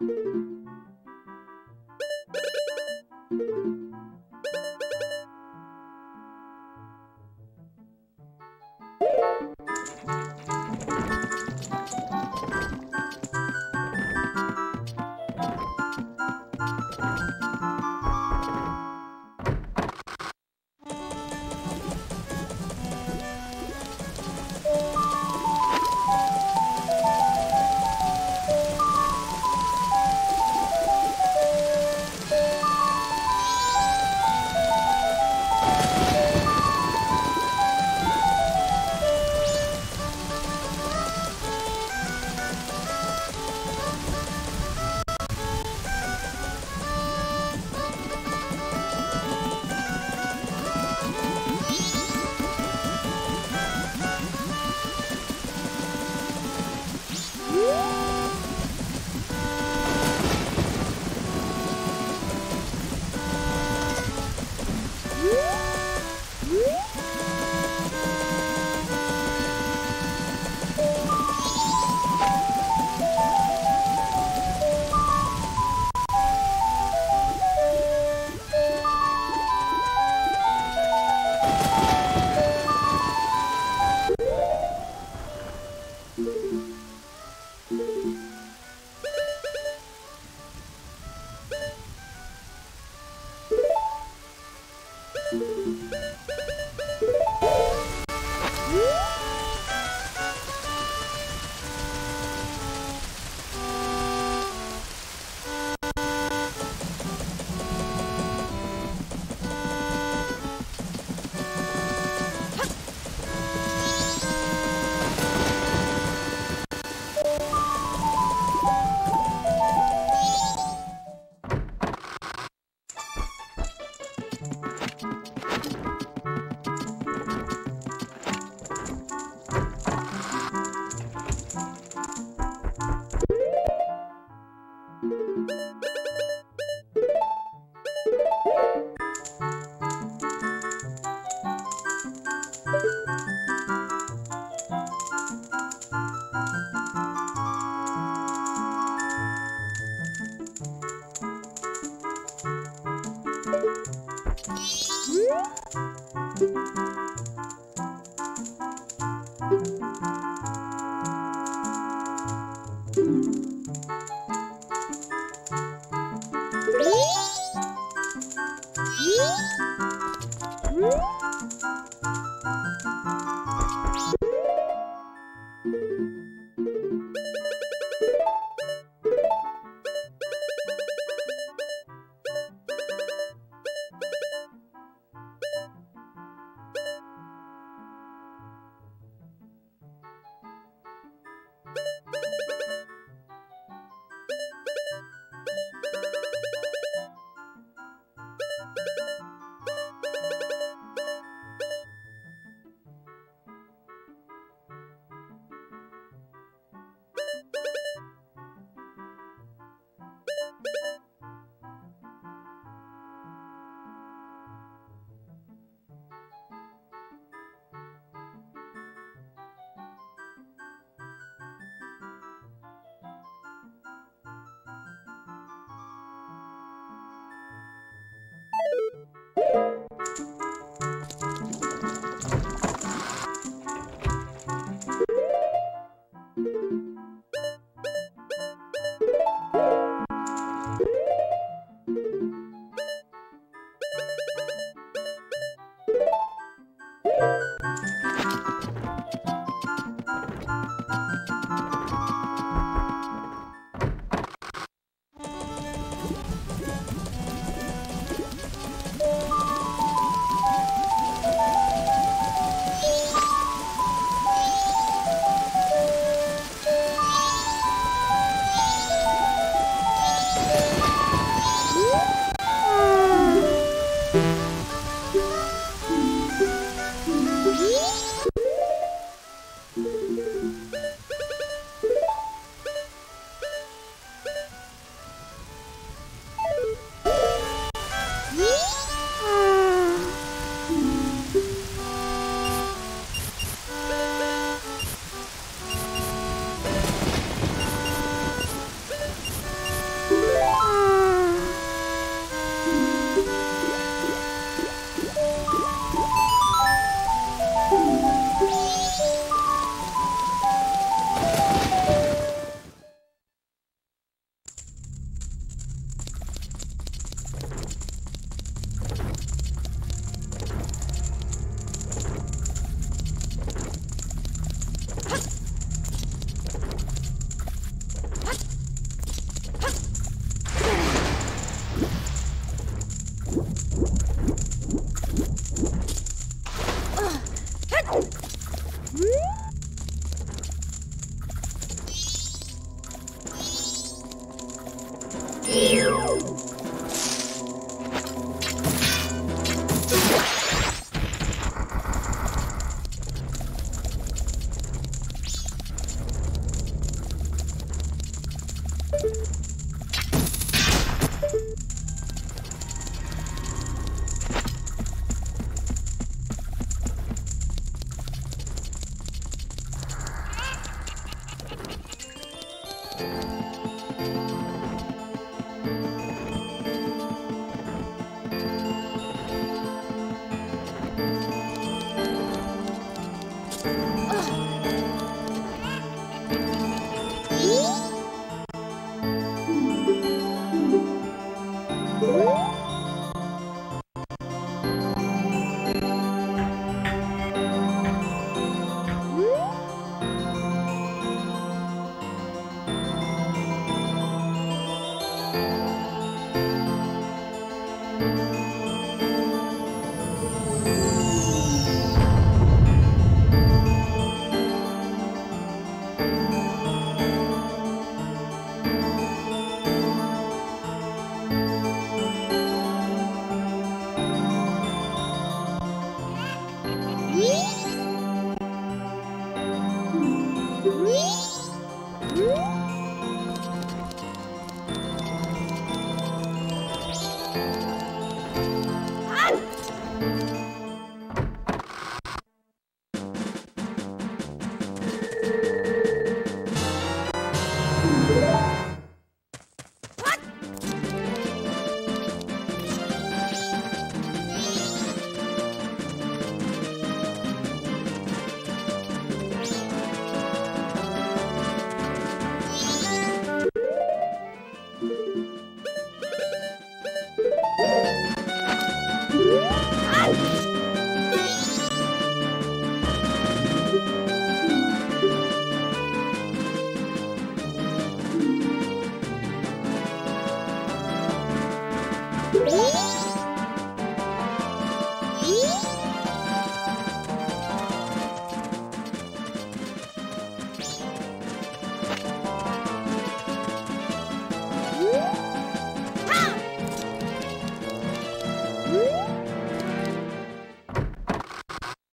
you Música